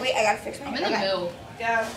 Wait, I gotta fix my I'm in the okay. middle. Yeah.